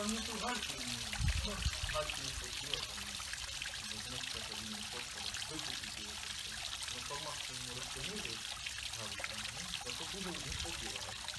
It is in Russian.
там нету гальки, ну, гальки не хватило, там, 막 그런 거를 보내고 하고 있거든요. 그래서 그거 못 보기로 하고.